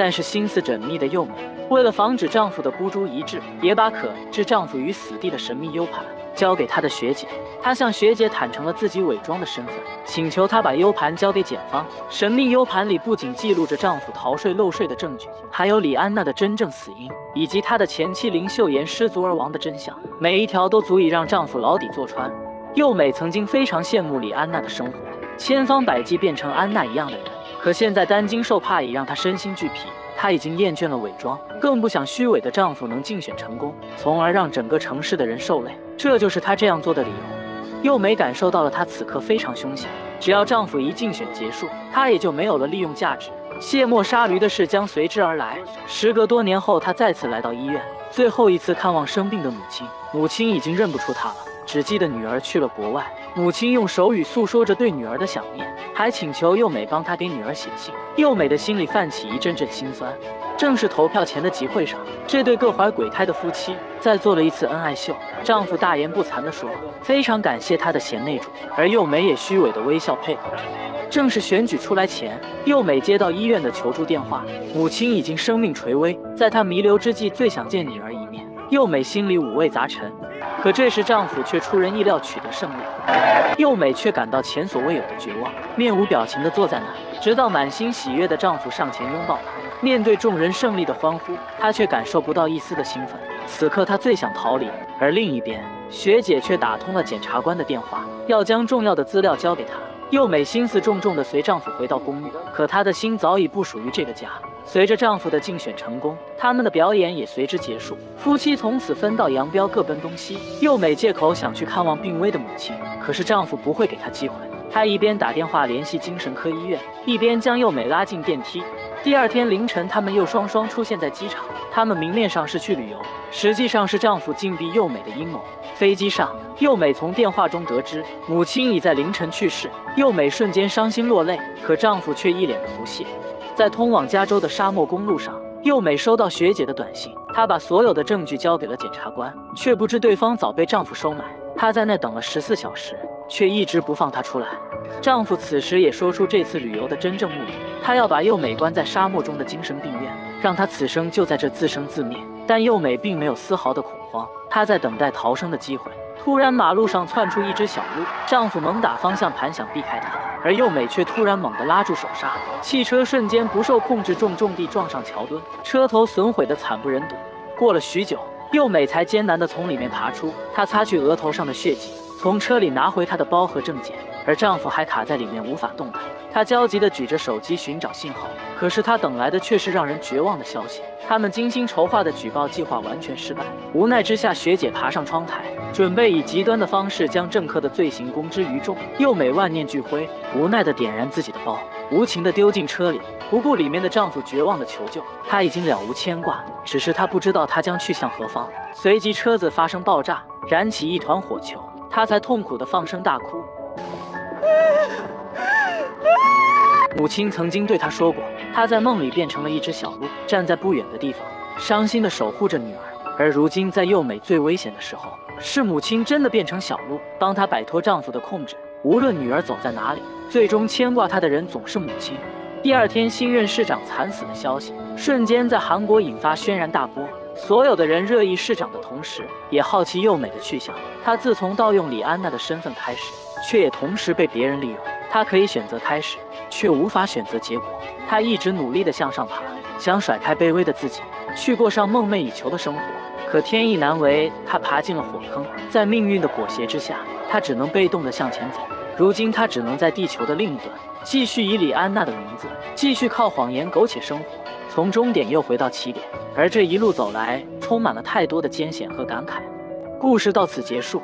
但是心思缜密的幼美，为了防止丈夫的孤注一掷，也把可置丈夫于死地的神秘 U 盘交给她的学姐。她向学姐坦诚了自己伪装的身份，请求她把 U 盘交给检方。神秘 U 盘里不仅记录着丈夫逃税漏税的证据，还有李安娜的真正死因，以及她的前妻林秀妍失足而亡的真相，每一条都足以让丈夫牢底坐穿。幼美曾经非常羡慕李安娜的生活，千方百计变成安娜一样的人，可现在担惊受怕已让她身心俱疲。她已经厌倦了伪装，更不想虚伪的丈夫能竞选成功，从而让整个城市的人受累。这就是她这样做的理由。幼美感受到了她此刻非常凶险，只要丈夫一竞选结束，她也就没有了利用价值。卸磨杀驴的事将随之而来。时隔多年后，她再次来到医院，最后一次看望生病的母亲。母亲已经认不出她了，只记得女儿去了国外。母亲用手语诉说着对女儿的想念，还请求幼美帮她给女儿写信。幼美的心里泛起一阵阵心酸。正是投票前的集会上，这对各怀鬼胎的夫妻在做了一次恩爱秀。丈夫大言不惭地说：“非常感谢他的贤内助。”而幼美也虚伪的微笑配合。正是选举出来前，幼美接到医院的求助电话，母亲已经生命垂危，在她弥留之际，最想见女儿一面。幼美心里五味杂陈。可这时，丈夫却出人意料取得胜利，幼美却感到前所未有的绝望，面无表情地坐在那，直到满心喜悦的丈夫上前拥抱她。面对众人胜利的欢呼，她却感受不到一丝的兴奋。此刻，她最想逃离。而另一边，学姐却打通了检察官的电话，要将重要的资料交给他。幼美心思重重地随丈夫回到公寓，可她的心早已不属于这个家。随着丈夫的竞选成功，他们的表演也随之结束。夫妻从此分道扬镳，各奔东西。幼美借口想去看望病危的母亲，可是丈夫不会给她机会。她一边打电话联系精神科医院，一边将幼美拉进电梯。第二天凌晨，他们又双双出现在机场。他们明面上是去旅游，实际上是丈夫禁闭幼美的阴谋。飞机上，幼美从电话中得知母亲已在凌晨去世，幼美瞬间伤心落泪，可丈夫却一脸的不屑。在通往加州的沙漠公路上，幼美收到学姐的短信，她把所有的证据交给了检察官，却不知对方早被丈夫收买。她在那等了十四小时，却一直不放她出来。丈夫此时也说出这次旅游的真正目的，他要把幼美关在沙漠中的精神病院，让她此生就在这自生自灭。但幼美并没有丝毫的恐慌，她在等待逃生的机会。突然，马路上窜出一只小鹿，丈夫猛打方向盘想避开它，而幼美却突然猛地拉住手刹，汽车瞬间不受控制重重地撞上桥墩，车头损毁的惨不忍睹。过了许久，幼美才艰难地从里面爬出，她擦去额头上的血迹，从车里拿回她的包和证件，而丈夫还卡在里面无法动弹。她焦急地举着手机寻找信号，可是她等来的却是让人绝望的消息。他们精心筹划的举报计划完全失败。无奈之下，学姐爬上窗台，准备以极端的方式将政客的罪行公之于众。幼美万念俱灰，无奈地点燃自己的包，无情地丢进车里，不顾里面的丈夫绝望的求救。她已经了无牵挂，只是她不知道她将去向何方。随即，车子发生爆炸，燃起一团火球，她才痛苦地放声大哭。母亲曾经对她说过，她在梦里变成了一只小鹿，站在不远的地方，伤心地守护着女儿。而如今，在幼美最危险的时候，是母亲真的变成小鹿，帮她摆脱丈夫的控制。无论女儿走在哪里，最终牵挂他的人总是母亲。第二天，新任市长惨死的消息瞬间在韩国引发轩然大波，所有的人热议市长的同时，也好奇幼美的去向。她自从盗用李安娜的身份开始，却也同时被别人利用。她可以选择开始。却无法选择结果。他一直努力地向上爬，想甩开卑微的自己，去过上梦寐以求的生活。可天意难违，他爬进了火坑。在命运的裹挟之下，他只能被动地向前走。如今，他只能在地球的另一端，继续以李安娜的名字，继续靠谎言苟且生活，从终点又回到起点。而这一路走来，充满了太多的艰险和感慨。故事到此结束。